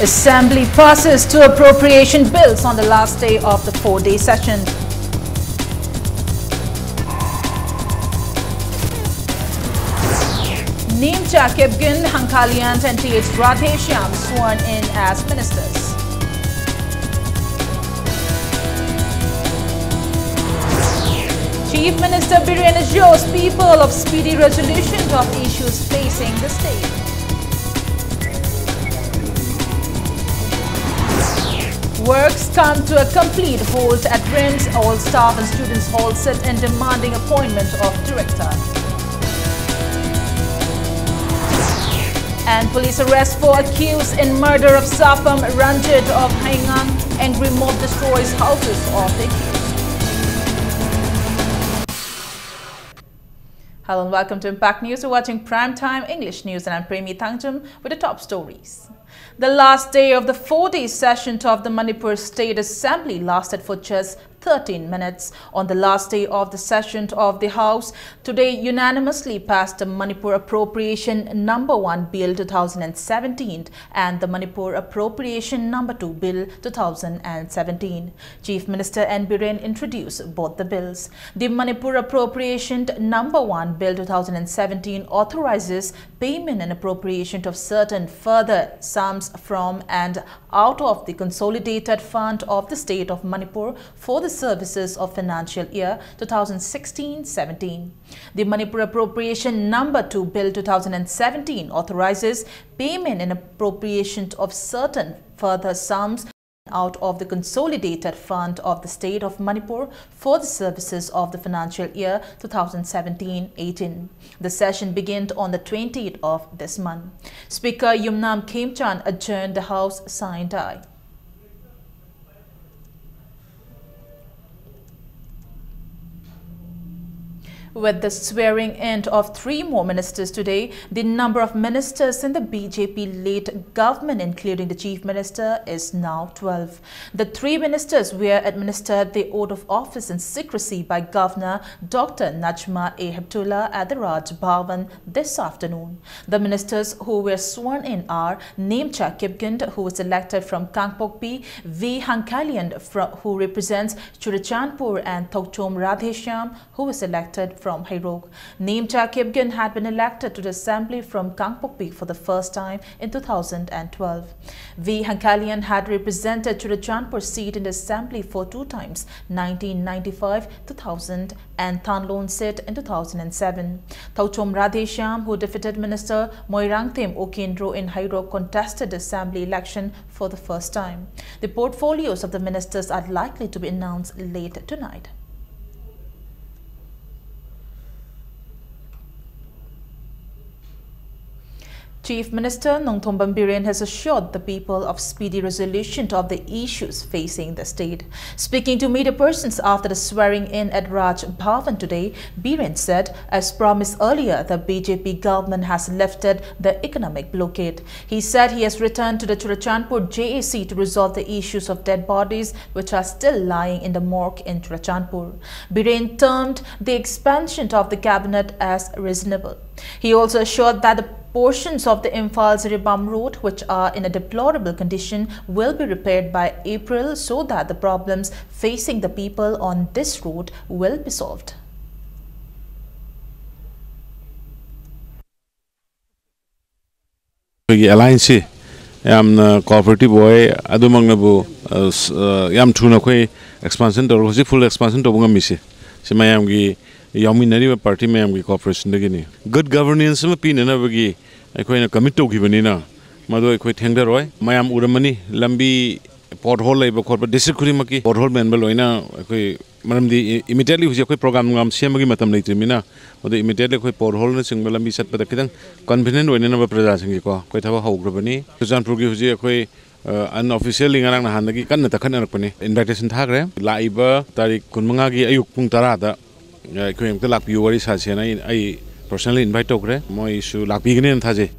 Assembly passes two appropriation bills on the last day of the four-day session. Nemcha Kipgen, Hankalian and T.H. Radheshyam sworn in as ministers. Chief Minister Biren assures people of speedy resolution of issues facing the state. Works come to a complete halt at RIMS. All staff and students all sit in demanding appointment of director. And police arrest for accused in murder of Sapam Ranjit of Haingang. Angry mob destroys houses of the. Hello and welcome to Impact News. You're watching Primetime English News and I'm Premi Tangjum with the top stories. The last day of the four-day session of the Manipur State Assembly lasted for just 13 minutes. On the last day of the session of the House, today unanimously passed the Manipur Appropriation Number 1 Bill 2017 and the Manipur Appropriation Number 2 Bill 2017. Chief Minister N. Biren introduced both the bills. The Manipur Appropriation Number 1 Bill 2017 authorizes payment and appropriation of certain further sums from and out of the Consolidated Fund of the State of Manipur for the services of financial year 2016-17. The Manipur Appropriation Number 2 Bill 2017 authorizes payment and appropriation of certain further sums out of the Consolidated Fund of the State of Manipur for the services of the financial year 2017-18. The session began on the 20th of this month. Speaker Yumnam Khemchand adjourned the House sine die. With the swearing in of three more ministers today, the number of ministers in the BJP-led government, including the chief minister, is now 12. The three ministers were administered the oath of office in secrecy by Governor Dr. Najma A. Heptullah at the Raj Bhavan this afternoon. The ministers who were sworn in are Nemcha Kipgen, who was elected from Kangpokpi, V. Hankalian, who represents Churachandpur, and Thokchom Radheshyam, who was elected from Heirok. Nemcha Kipgen had been elected to the assembly from Kangpokpi for the first time in 2012. V. Hankalian had represented Churachandpur seat in the assembly for two times, 1995, 2000 and Thanlon seat in 2007. Thokchom Radheshyam, who defeated Minister Moirangthem Okendro in Heirok, contested the assembly election for the first time. The portfolios of the ministers are likely to be announced late tonight. Chief Minister Nongthom Biren has assured the people of speedy resolution of the issues facing the state. Speaking to media persons after the swearing in at Raj Bhavan today, Biren said, as promised earlier, the BJP government has lifted the economic blockade. He said he has returned to the Churachandpur JAC to resolve the issues of dead bodies which are still lying in the morgue in Churachandpur. Biren termed the expansion of the cabinet as reasonable. He also assured that the portions of the Imphal Jiribam road which are in a deplorable condition will be repaired by April so that the problems facing the people on this road will be solved. alliance yamna uh, cooperative boy adumangnabu uh, uh, yam thuna khoi expansion tor hoji full expansion to bungam mise simayam gi ꯌꯥꯎꯃꯤꯟꯅꯔꯤꯕ party ꯃꯌꯥꯝꯒꯤ ꯀꯣꯑꯣꯄꯔꯦꯁꯟꯗꯒꯤꯅꯤ good ꯒꯕꯔꯅꯦꯟꯁ ꯑꯃ ꯄꯤꯅꯅꯕꯒꯤ ꯑꯩꯈꯣꯏꯅ commit ꯇꯧꯈꯤꯕꯅꯤꯅ ꯃꯗꯨ ꯑꯩꯈꯣꯏ ꯊꯦꯡꯊꯔꯣꯏ ꯃꯌꯥꯝ ꯎꯔꯝꯃꯅꯤ ꯂꯝꯕꯤ ꯄꯣꯠ ꯍꯣꯜ ꯂꯩꯕ ꯈꯣꯠꯄ ꯗꯤꯁꯇ꯭ꯔꯤꯛ ꯈꯨꯗꯤꯡꯃꯛꯀꯤ ꯄꯣꯠ ꯍꯣꯜ ꯃꯦꯟꯕ ꯂꯣꯏꯅ ꯑꯩꯈꯣꯏ ꯃꯔꯝꯗꯤ ꯏꯃꯤꯗꯦꯠꯂꯤ ꯍꯧꯖꯤꯛ ꯑꯩꯈꯣꯏ ꯄ꯭ꯔꯣꯒ꯭ꯔꯥꯝ ꯅꯨꯡꯒ꯭ꯔꯥꯝ ꯁꯦꯝꯕꯒꯤ ꯃꯇꯝ ꯂꯩꯇ꯭ꯔꯤꯕꯅꯤꯅ ꯃꯗꯨ ꯏꯃꯤꯗꯦꯠꯂꯤ ꯑꯩꯈꯣꯏ ꯄꯣꯠ ꯍꯣꯜꯅꯆꯤꯡꯕ ꯂꯝꯕꯤ ꯆꯠꯄꯗ ꯈꯤꯇꯪ ꯀꯟꯚꯤꯅꯦꯟ ꯑꯣꯏꯅꯅꯕ ꯄ꯭ꯔꯖꯥꯁꯤꯡꯒꯤꯀꯣ ꯑꯩꯈꯣꯏ ꯊꯕꯛ ꯍꯧꯈ꯭ꯔꯕꯅꯤ ꯆꯨꯔꯆꯥꯟꯄꯨꯔꯒꯤ ꯍꯧꯖꯤꯛ ꯑꯩꯈꯣꯏ unofficially ngana na han da gi kan na takhan na rakpani invitation thagre laiba tarik kun manga gi ayuk pung tara da ꯑꯩꯈꯣꯏ ꯑꯃꯨꯛꯇ ꯂꯥꯛꯄꯤꯌꯨ ꯋꯥꯔꯤ ꯁꯥꯁꯦꯅ ꯑꯩ ꯄꯔꯁꯅꯦꯜꯂꯤ ꯏꯟꯚꯥꯏꯠ ꯇꯧꯈ꯭ꯔꯦ ꯃꯣꯏꯁꯨ ꯂꯥꯛꯄꯤꯒꯅꯦꯅ ꯊꯥꯖꯩ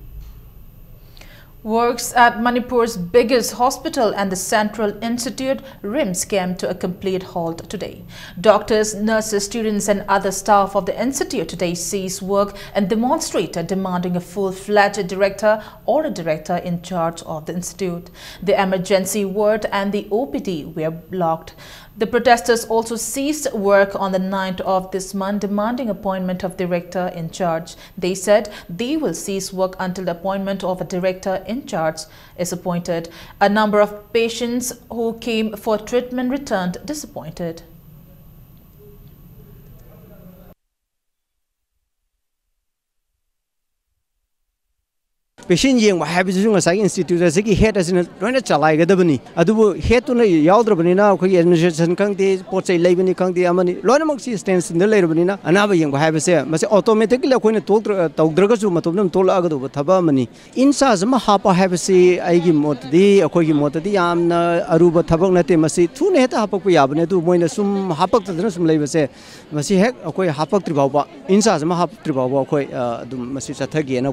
Works at Manipur's biggest hospital and the Central Institute RIMS came to a complete halt today. Doctors, nurses, students and other staff of the institute today ceased work and demonstrated demanding a full-fledged director or a director in charge of the institute. The emergency ward and the OPD were blocked. The protesters also ceased work on the 9th of this month, demanding appointment of director in charge. They said they will cease work until the appointment of a director in charge is appointed. A number of patients who came for treatment returned disappointed. Patient ये है institute से head loan चलाइगदबनी हेडतुना यादबनी अखोई administration खादे पोचे लेबनी खादे लोनम स्टेंशन लेरबनी अनाब ये है automatically अखोन तौद्रगू मतम तोलगदब में हाप है मोटी अखोई मोटी अरुब थब नाते थूने हेत हापने मोन सूम हापक्तन सूम लेबसे हेक अखोई इन इंचार्ज में हापक्ट्रीफाव अखोई चथगेन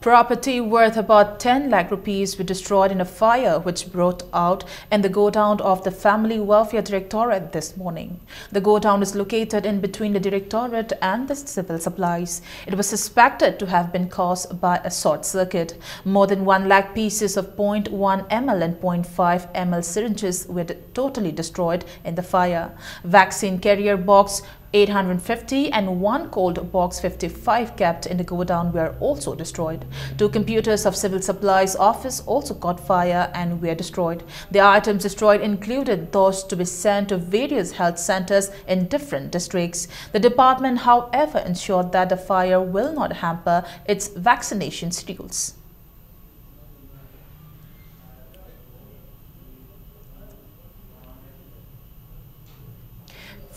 Property worth about 10 lakh rupees were destroyed in a fire which brought out in the godown of the Family Welfare Directorate this morning. The godown is located in between the Directorate and the civil supplies. It was suspected to have been caused by a short circuit. More than 1 lakh pieces of 0.1 ml and 0.5 ml syringes were totally destroyed in the fire. Vaccine carrier box 850 and one cold box 55 kept in the godown were also destroyed. Two computers of civil supplies office also caught fire and were destroyed. The items destroyed included those to be sent to various health centers in different districts. The department, however, ensured that the fire will not hamper its vaccination schedules.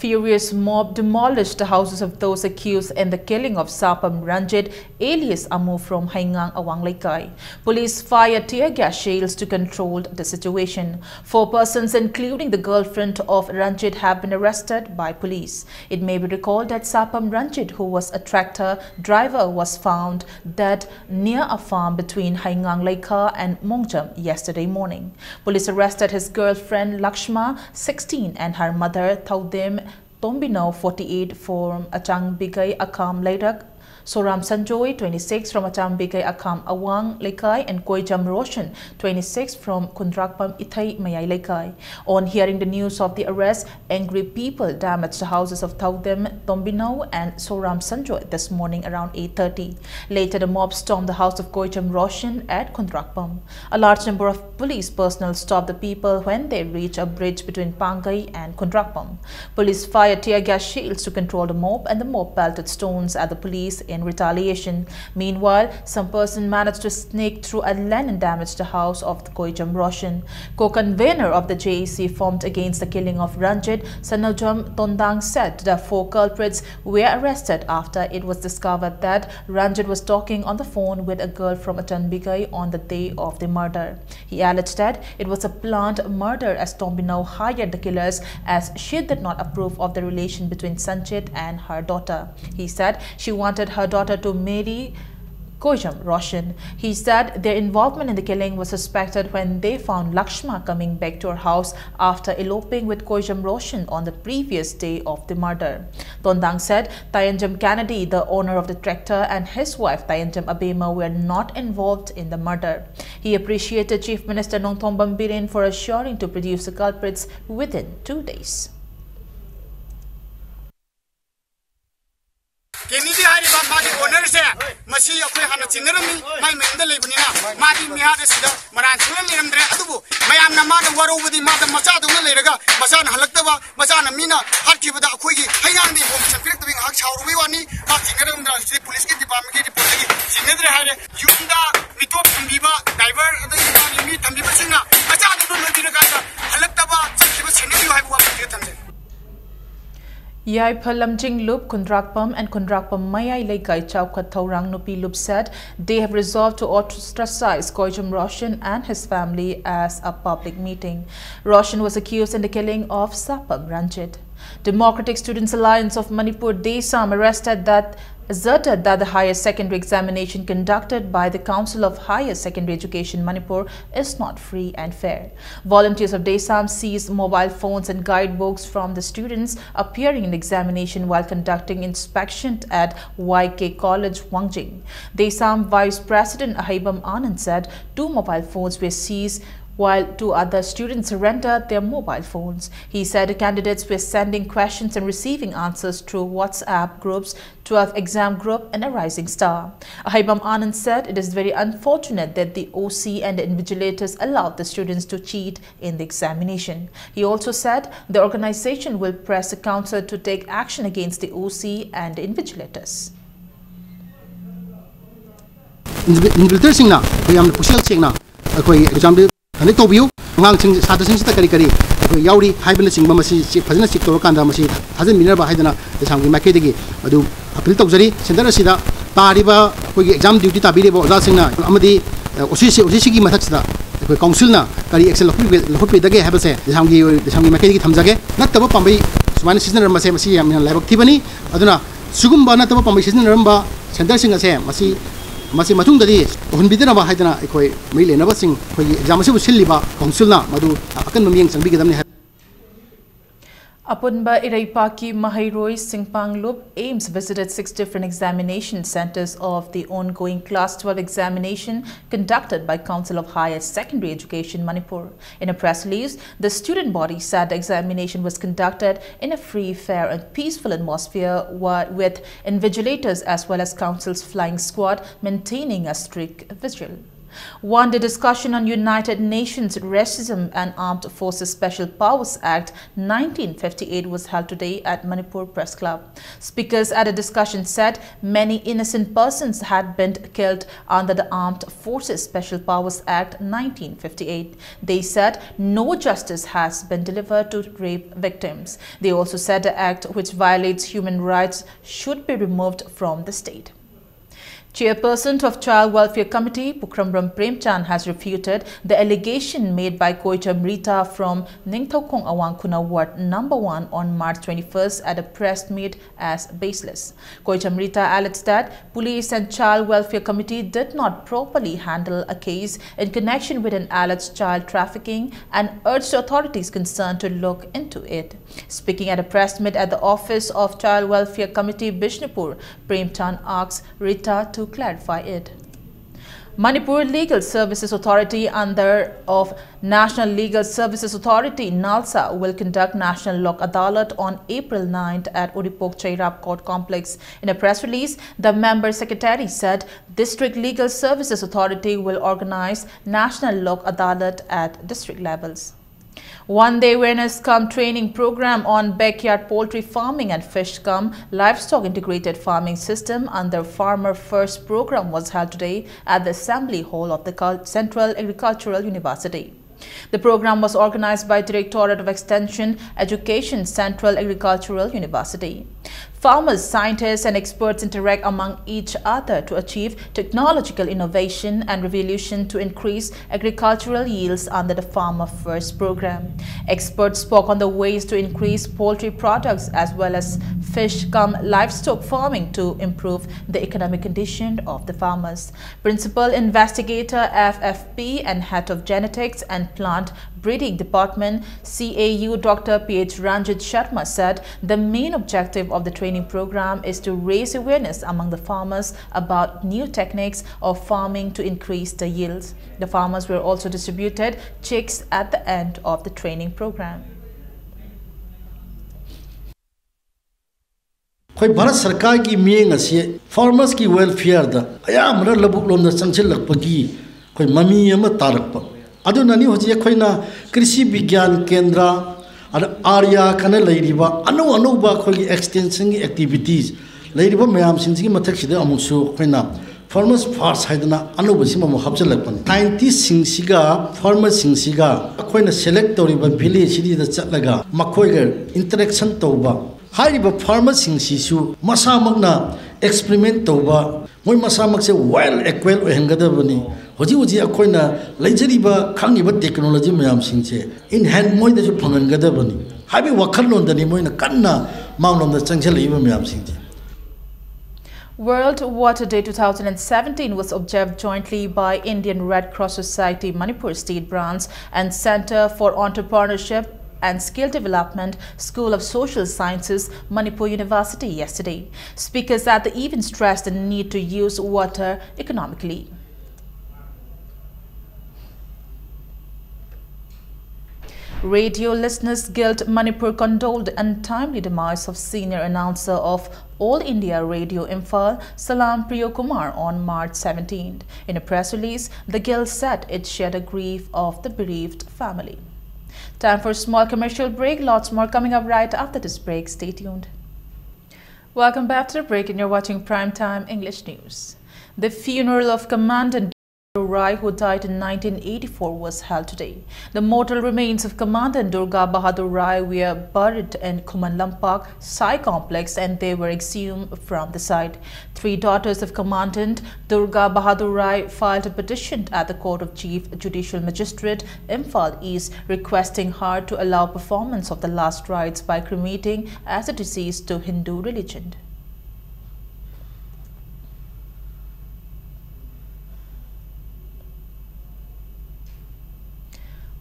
Furious mob demolished the houses of those accused in the killing of Sapam Ranjit, alias Amu from Haingang Awang Laikai. Police fired tear gas shells to control the situation. Four persons, including the girlfriend of Ranjit, have been arrested by police. It may be recalled that Sapam Ranjit, who was a tractor driver, was found dead near a farm between Haingang Laikha and Mongjam yesterday morning. Police arrested his girlfriend Lakshma, 16, and her mother Thaudim Tombino 48 from Achang Bigay Akam Lairak Soram Sanjoy, 26 from Achambike Akam Awang Lekai and Koijam Roshan, 26 from Kundrakpam Ithai Mayai Lekai. On hearing the news of the arrest, angry people damaged the houses of Taudem Tombino and Soram Sanjoy this morning around 8.30. Later, the mob stormed the house of Koijam Roshan at Kundrakpam. A large number of police personnel stopped the people when they reached a bridge between Pangai and Kundrakpam. Police fired tear gas shields to control the mob and the mob pelted stones at the police in retaliation. Meanwhile, some person managed to sneak through a lane and damage the house of the Koijam Roshan. Co-convener of the JAC formed against the killing of Ranjit, Sanajam Tondang said the four culprits were arrested after it was discovered that Ranjit was talking on the phone with a girl from Achanbigai on the day of the murder. He alleged that it was a planned murder as Tombino hired the killers as she did not approve of the relation between Sanchit and her daughter. He said she wanted her her daughter to Mary Koijam Roshan. He said their involvement in the killing was suspected when they found Lakshma coming back to her house after eloping with Koijam Roshan on the previous day of the murder. Tondang said Tayanjam Kennedy, the owner of the tractor, and his wife Tayanjam Abema were not involved in the murder. He appreciated Chief Minister Nongthombam Biren for assuring to produce the culprits within two days. मागी owner से मसी अखोय हाना चिंगरमी माई मेंद लेबनिना मागी मिहा दे सिदा मरान सुन लेरमद्रे अदुबु मयाम ना माद वरोबदि माद मचा दुन लेरगा मचा ना हलक्तवा मचा ना मीना हाकिबदा अखोय गी हयांग दे बोम सफिरत बिंग हक छावरुबी वानी मा चिंगरमद्रा पुलिस की डिपार्टमेंट की रिपोर्ट की चिंगद्रे हारे Yai Phalamjing Loop, Kundrakpam and Kundrakpam Mayai Laikai Chaukat Thaurang Nupi Loop said they have resolved to ostracize Koijam Roshan and his family as a public meeting. Roshan was accused in the killing of Sapam Ranjit. Democratic Students Alliance of Manipur DESAM arrested that asserted that the higher secondary examination conducted by the Council of Higher Secondary Education Manipur is not free and fair. Volunteers of DESAM seized mobile phones and guidebooks from the students appearing in examination while conducting inspection at YK College, Wangjing. DESAM Vice President Ahibam Anand said two mobile phones were seized while two other students surrendered their mobile phones. He said candidates were sending questions and receiving answers through WhatsApp groups, 12 exam group and a rising star. Ahibam Anand said it is very unfortunate that the OC and the invigilators allowed the students to cheat in the examination. He also said the organization will press the council to take action against the OC and the invigilators. exam ꯍꯟꯗꯛ ꯇꯧꯕꯤꯌꯨ ꯑꯉꯥꯡꯁꯤꯡ ꯁꯥꯇ꯭ꯔꯁꯤꯡꯁꯤꯗ ꯀꯔꯤ ꯀꯔꯤ ꯑꯩꯈꯣꯏ ꯌꯥꯎꯔꯤ ꯍꯥꯏꯕꯅꯆꯤꯡꯕ ꯃꯁꯤ ꯐꯖꯅ ꯆꯦꯛ ꯇꯧꯔꯀꯥꯟꯗ ꯃꯁꯤ ꯊꯥꯖꯟꯕꯤꯅꯕ ꯍꯥꯏꯗꯅ ꯂꯩꯁꯥꯡꯒꯤ ꯃꯥꯏꯀꯩꯗꯒꯤ ꯑꯗꯨ ꯑꯄꯤꯜ ꯇꯧꯖꯔꯤ ꯁꯦꯟꯇꯔ ꯑꯁꯤꯗ ꯇꯥꯔꯤꯕ ꯑꯩꯈꯣꯏꯒꯤ ꯑꯦꯛꯖꯥꯝ ꯗ꯭ꯌꯨꯇꯤ ꯇꯥꯕꯤꯔꯤꯕ ꯑꯣꯖꯥꯁꯤꯡꯅ ꯑꯃꯗꯤ ꯑꯣꯁꯤꯁꯤ ꯑꯣꯁꯤꯁꯤꯒꯤ ꯃꯊꯛꯁꯤꯗ ꯑꯩꯈꯣꯏ ꯀꯥꯎꯟꯁꯤꯜꯅ ꯀꯔꯤ ꯑꯦꯛꯁꯟ ꯂꯧꯈꯠꯄꯤꯗꯒꯦ ꯍꯥꯏꯕꯁꯦ ꯂꯩꯁꯥꯡꯒꯤ ꯂꯩꯁꯥꯡꯒꯤ ꯃꯥꯏꯀꯩꯗꯒꯤ ꯊꯝꯖꯒꯦ ꯅꯠꯇꯕ ꯄꯥꯝꯕꯩ ꯁꯨꯃꯥꯏꯅ ꯁꯤꯖꯤꯟꯅꯔꯝꯕꯁꯦ ꯃꯁꯤ ꯌꯥꯝꯅ ꯂꯥꯏꯕꯛ ꯊꯤꯕꯅꯤ ꯑꯗꯨꯅ ꯁꯤꯒꯨꯝꯕ ꯅꯠꯇꯕ ꯄꯥꯝꯕꯩ ꯁꯤꯖꯤꯟꯅꯔꯝꯕ ꯁꯦꯟꯇꯔꯁꯤꯡ ꯑꯁꯦ ꯃꯁꯤ ꯃꯁꯤ ꯃꯇꯨꯡꯗꯗꯤ ꯇꯧꯍꯟꯕꯤꯗꯅꯕ ꯍꯥꯏꯗꯅ ꯑꯩꯈꯣꯏ ꯃꯔꯤ ꯂꯩꯅꯕꯁꯤꯡ ꯑꯩꯈꯣꯏꯒꯤ ꯑꯦꯛꯖꯥꯝ ꯑꯁꯤꯕꯨ ꯁꯤꯜꯂꯤꯕ ꯀꯥꯎꯟꯁꯤꯜꯅ ꯃꯗꯨ ꯑꯀꯟꯕ ꯃꯤꯠꯌꯦꯡ ꯆꯪꯕꯤꯒꯗꯕꯅꯤ Apunba Iraipaki Mahairoi Singpanglup AIMS visited six different examination centers of the ongoing Class 12 examination conducted by Council of Higher Secondary Education Manipur. In a press release, the student body said the examination was conducted in a free, fair and peaceful atmosphere with invigilators as well as Council's flying squad maintaining a strict vigil. One, the discussion on United Nations Racism and Armed Forces Special Powers Act 1958 was held today at Manipur Press Club. Speakers at a discussion said many innocent persons had been killed under the Armed Forces Special Powers Act 1958. They said no justice has been delivered to rape victims. They also said the act which violates human rights should be removed from the state. Chairperson of Child Welfare Committee, Pukhrambam Premchand, has refuted the allegation made by Koitam Rita from Ningthokong Awangkuna Ward number 1 on March 21st at a press meet as baseless. Koitam Rita alleged that Police and Child Welfare Committee did not properly handle a case in connection with an alleged child trafficking and urged authorities concerned to look into it. Speaking at a press meet at the office of Child Welfare Committee Bishnupur, Premchand asked Rita to clarify it. Manipur Legal Services Authority under of National Legal Services Authority NALSA will conduct National Lok Adalat on April 9th at Uripok Cheirap Court Complex. In a press release, the member secretary said District Legal Services Authority will organize National Lok Adalat at district levels. One day awareness come training program on backyard poultry farming and fish come livestock integrated farming system under Farmer First program was held today at the Assembly Hall of the Central Agricultural University. The program was organized by Directorate of Extension Education Central Agricultural University. Farmers, scientists and experts interact among each other to achieve technological innovation and revolution to increase agricultural yields under the Farmer First program. Experts spoke on the ways to increase poultry products as well as fish come livestock farming to improve the economic condition of the farmers. Principal Investigator FFP and Head of Genetics and Plant Breeding Department, CAU Dr. P.H. Ranjit Sharma said the main objective of the training program is to raise awareness among the farmers about new techniques of farming to increase the yields. The farmers were also distributed chicks at the end of the training program. ꯑꯩꯈꯣꯏ ꯚꯥꯔꯠ ꯁꯔꯀꯥꯔꯒꯤ ꯃꯤꯠꯌꯦꯡ ꯑꯁꯤ ꯐꯥꯔꯃꯔꯁꯀꯤ ꯋꯦꯜꯐꯤꯌꯔꯗ ꯑꯌꯥꯝꯕꯅ ꯂꯧꯕꯨꯛ ꯂꯣꯝꯗ ꯆꯪꯁꯤꯜꯂꯛꯄꯒꯤ ꯑꯩꯈꯣꯏ ꯃꯃꯤ ꯑꯃ ꯇꯥꯔꯛꯄ अखोना कृषि विज्ञान केंद्र अर आर्यान लेरब अनौ अनौब एक्सटेंशन की एक्टिविटीज़ लेरब मैम सिंह मथक्सीदून फार्मर्स फार्स है अनौब से मम हापल नाइंटी फार्मर्स सेलेक्ट तौर चल इंटरेक्शन तब फार्मर्स मसा एक्सपेरीमेंट तब मई मसा वेल एक्वेल होगदबनी ꯍꯧꯖꯤꯛ ꯍꯧꯖꯤꯛ ꯑꯩꯈꯣꯏꯅ ꯂꯩꯖꯔꯤꯕ ꯈꯪꯉꯤꯕ ꯇꯦꯛꯅꯣꯂꯣꯖꯤ ꯃꯌꯥꯝꯁꯤꯡꯁꯦ ꯏꯟ ꯍꯦꯟ ꯃꯣꯏꯗꯁꯨ ꯐꯪꯍꯟꯒꯗꯕꯅꯤ ꯍꯥꯏꯕꯒꯤ ꯋꯥꯈꯜꯂꯣꯟꯗꯅꯤ ꯃꯣꯏꯅ ꯀꯟꯅ ꯃꯥꯡꯂꯣꯝꯗ ꯆꯪꯁꯤꯜꯂꯛꯏꯕ ꯃꯌꯥꯝꯁꯤꯡꯁꯦ World Water Day 2017 was observed jointly by Indian Red Cross Society Manipur State Branch and Center for Entrepreneurship and Skill Development School of Social Sciences, Manipur University yesterday. Speakers at the event stressed the need to use water economically. Radio Listeners Guild Manipur condoled untimely demise of senior announcer of All India Radio Imphal, Salam Priyo Kumar, on March 17th. In a press release, the guild said it shared the grief of the bereaved family. Time for a small commercial break. Lots more coming up right after this break. Stay tuned. Welcome back to the break and you're watching Primetime English News. The funeral of Commandant Rai, who died in 1984, was held today. The mortal remains of Commandant Durga Bahadur Rai were buried in Khuman Lampak Sai complex and they were exhumed from the site. Three daughters of Commandant Durga Bahadur Rai filed a petition at the Court of Chief Judicial Magistrate, Imphal East, requesting her to allow performance of the last rites by cremating as a deceased to Hindu religion.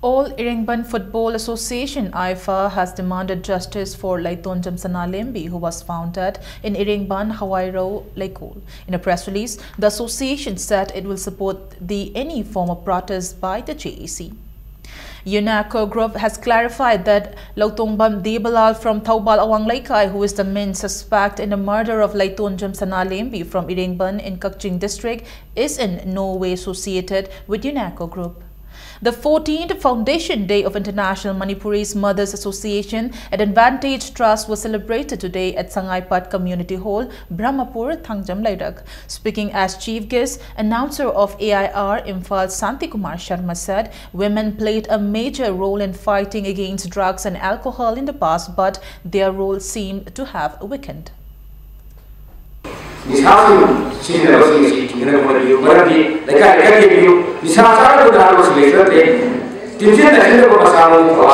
All Iringban Football Association IFA has demanded justice for Laitonjam Sanalembi who was found dead in Iringban, Hawaii Lakol. In a press release, the association said it will support the any form of protest by the JEC. UNACO Group has clarified that Lautongbam Debalal from Thoubal Awang Laikai, who is the main suspect in the murder of Laitonjam Sanalembi from Iringban in Kakching district, is in no way associated with UNACO Group. The 14th Foundation Day of International Manipuris Mothers Association at Advantage Trust was celebrated today at Sangaipat Community Hall, Brahmapur, Thangjam. Speaking as chief guest, announcer of AIR Imphal Santi Kumar Sharma said women played a major role in fighting against drugs and alcohol in the past, but their role seemed to have weakened. nisasin sizinabasing si tingina kumariyo maradi leka leka kebiyo nisasa ko daro si leka te timsin na sinda ko pasamu ko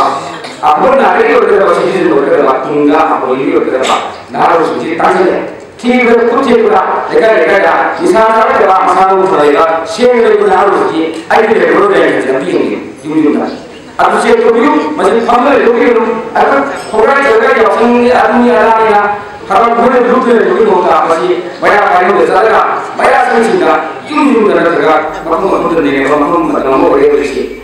apun na re ko da basi sin ko da tunga apun yi ko da ba daro si tasile ठीक है कुछ एक बड़ा लेकर लेकर जा निशान का जब आप मसाला उठाएगा शेर में को दाल होती है आई भी रेगुलर रहेंगे जब पिएंगे यूं यूं का अब शेर को भी मतलब फंग ले लोगे अगर थोड़ा जगह या फंग आदमी आ रहा है 하루는 루트를 유리보다 아버지 마야 바리오 대사가 마야 선진다 유리보다 나가 막고 막고 내내 막고 막고 막고 오래 걸리지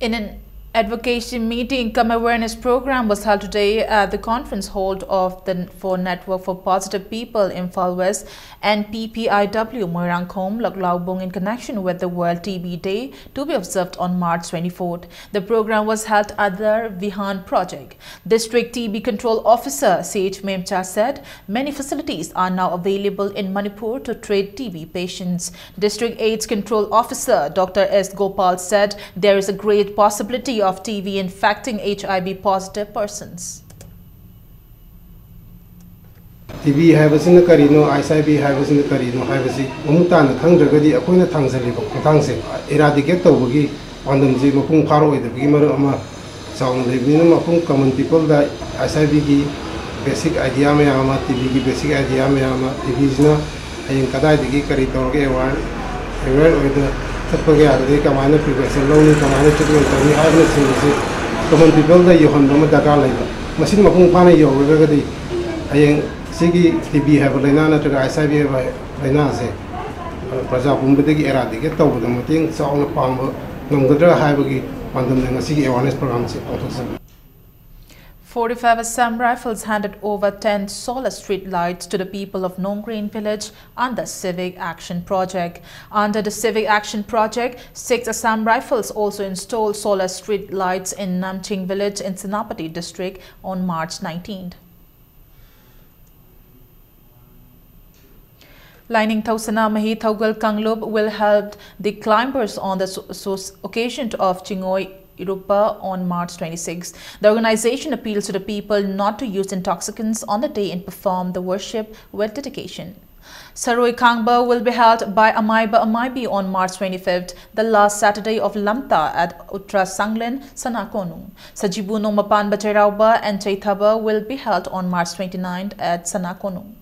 In an advocacy meeting, income awareness program was held today at the conference hall of the for Network for Positive People in Far West and PPIW Moirangkom Laklaubong in connection with the World TB Day to be observed on March 24th. The program was held at the Vihan Project. District TB Control Officer CH Memcha said many facilities are now available in Manipur to treat TB patients. District AIDS Control Officer Dr. S. Gopal said there is a great possibility of TB infecting HIV positive persons. TB has in the Carino, ICIB has in the Carino, Hivasi, Umutan, Kangragadi, Aquina Tangsali, Tangsi, eradicate the Wogi, on the Zimapung Paro with the Bimar Ama, some of the Minamapung common people that ICIB basic idea may ama, TB basic idea ama, Divisna, and Kadai the Gikari Torgay one, aware with ꯆꯠꯄꯒ ꯌꯥꯗꯒꯤ ꯀꯃꯥꯏꯅ prevention ꯂꯧꯅꯤ ꯀꯃꯥꯏꯅ treatment ꯇꯧꯅꯤ ꯍꯥꯏꯕꯅꯆꯤꯡꯕꯁꯤ common ꯄꯤꯄꯜꯗ ꯌꯧꯍꯟꯕ ꯑꯃ ꯗꯔꯀꯥꯔ ꯂꯩꯕ ꯃꯁꯤꯅ ꯃꯄꯨꯡ ꯐꯥꯅ ꯌꯧꯔꯒꯗꯤ ꯍꯌꯦꯡ ꯁꯤꯒꯤ ꯇꯤ ꯕꯤ ꯍꯥꯏꯕ ꯂꯥꯏꯅꯥ ꯅꯠꯇ꯭ꯔꯒ ꯑꯥꯏꯁ ꯑꯥꯏ ꯕꯤ ꯍꯥꯏꯕ ꯂꯥꯏꯅꯥꯁꯦ ꯄ꯭ꯔꯖꯥ ꯄꯨꯝꯕꯗꯒꯤ ꯑꯦꯔꯥꯗꯤꯀꯦꯠ ꯇꯧꯕꯗ ꯃꯇꯦꯡ ꯆꯥꯎꯅ ꯄꯥꯡꯕ ꯉꯝꯒꯗ꯭ꯔꯥ ꯍꯥꯏꯕꯒꯤ ꯄꯥꯟꯗꯝꯅ ꯉꯁꯤꯒꯤ awareness ꯄ꯭ꯔꯣꯒ꯭ꯔꯥꯝꯁꯦ ꯄꯥꯡꯊꯣꯛꯆꯕꯅꯤ 45 Assam Rifles handed over 10 solar street lights to the people of Nongreen village under the Civic Action Project. Under the Civic Action Project, six Assam Rifles also installed solar street lights in Namching village in Senapati district on March 19th. Lining Tausana Mahi Thaugal Kanglub will help the climbers on the occasion of Chingoi Irupa on March 26. The organization appeals to the people not to use intoxicants on the day and perform the worship with dedication. Saroi Kangba will be held by Amaiba Amaibi on March 25th, the last Saturday of Lamta at Utra Sanglin, Sanakonu. Sajibu Nomapan Bachairauba and Chaithaba will be held on March 29th at Sanakonu.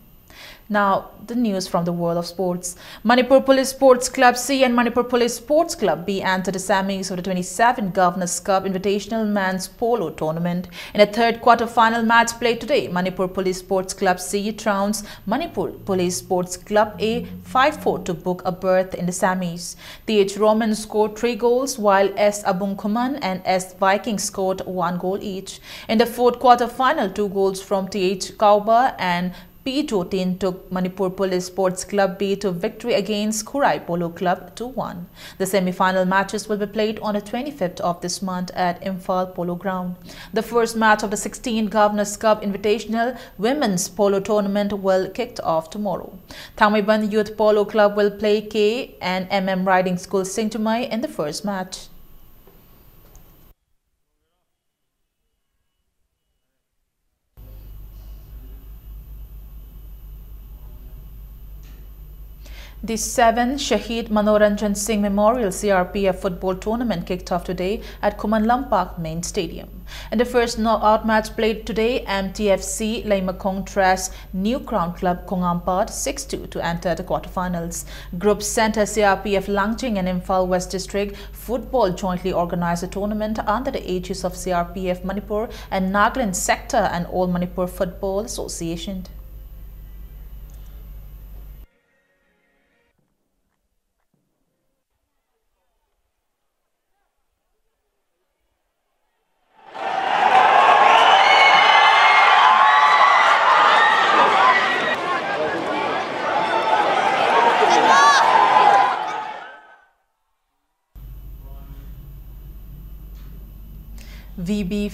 Now, the news from the world of sports. Manipur Police Sports Club C and Manipur Police Sports Club B entered the semis of the 27 Governors Cup Invitational Men's Polo Tournament. In a third quarter final match played today, Manipur Police Sports Club C trounced Manipur Police Sports Club A 5-4 to book a berth in the semis. TH Roman scored three goals while S Abung Kuman and S Viking scored one goal each. In the fourth quarter final, two goals from TH Kauba and P. Jotin took Manipur Police Sports Club B to victory against Kurai Polo Club 2-1. The semi-final matches will be played on the 25th of this month at Imphal Polo Ground. The first match of the 16th Governors Cup Invitational Women's Polo Tournament will kick off tomorrow. Tangmeiban Youth Polo Club will play K and MM Riding School Singtamai in the first match. The 7th Shahid Manoranjan Singh Memorial CRPF football tournament kicked off today at Khuman Lampak main stadium. In the first knockout match played today, MTFC Leimakong Trash New Crown Club Kongampat 6-2 to enter the quarterfinals. Group Center CRPF Langching and Imphal West District Football jointly organized the tournament under the aegis of CRPF Manipur and Nagaland Sector and All Manipur Football Association. VB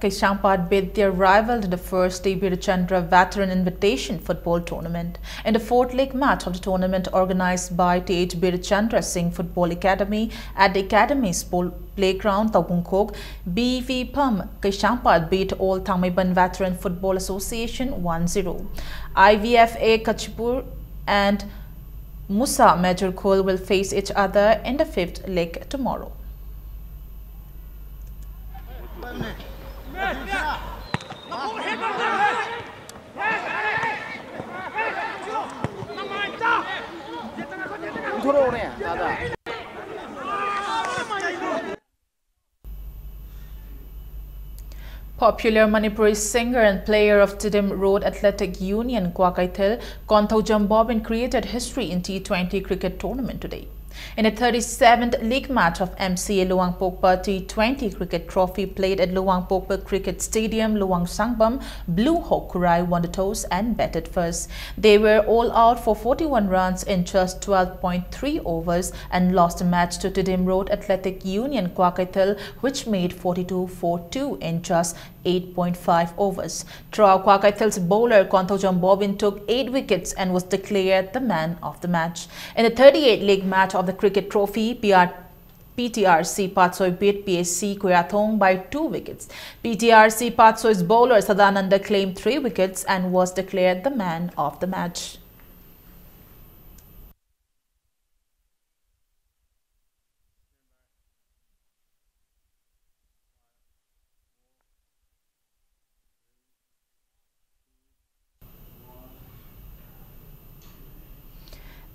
Kaishampat bid their rival to the first Debir Chandra Veteran Invitation Football Tournament. In the fourth leg match of the tournament organized by TH Chandra Singh Football Academy at the Academy's playground Taubungkok, BV Pam Kaishampat beat All Tangmeiban Veteran Football Association 1-0. IVFA Kachipur and Musa Major Khol will face each other in the fifth leg tomorrow. Popular Manipuri singer and player of Tidim Road Athletic Union Kwakaithil, Konthojam Bobin created history in T20 cricket tournament today. In the 37th league match of MCA Luang Pokpa T20 cricket trophy played at Luang Pokpa Cricket Stadium, Luang Sangbam, Blue Hawk Kurai won the toss and batted first. They were all out for 41 runs in just 12.3 overs and lost the match to Tidim Road Athletic Union Kwakaithil, which made 42-4-2 in just 8.5 overs. Trao Kwakaithil's bowler Konthojam Bobin took 8 wickets and was declared the man of the match. In the 38th league match of the cricket trophy, PR PTRC Patsoi beat PSC Koyathong by two wickets. PTRC Patsoi's bowler Sadananda claimed three wickets and was declared the man of the match.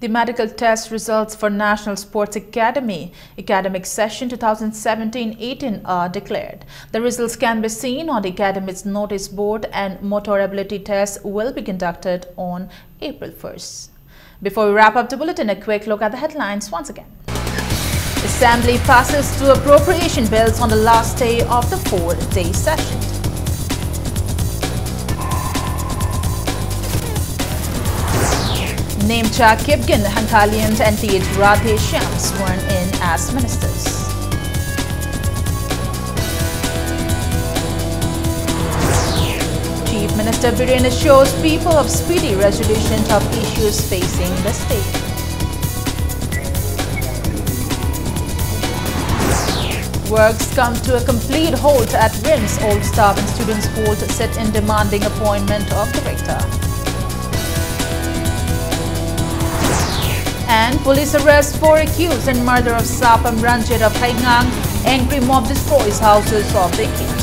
The medical test results for National Sports Academy academic session 2017-18 are declared. The results can be seen on the academy's notice board and motor ability tests will be conducted on April 1st. Before we wrap up the bulletin, a quick look at the headlines once again. Assembly passes two appropriation bills on the last day of the four-day session. Nemcha Kipgen, Hantalians and T.H. Radhe Shyam sworn in as ministers. Chief Minister Biren assures people of speedy resolution of issues facing the state. Works come to a complete halt at RIMS. All staff and students hold sit in demanding appointment of director. Police arrest four accused in murder of Sapam Ranjit of Haingang. Angry mob destroys houses of the accused.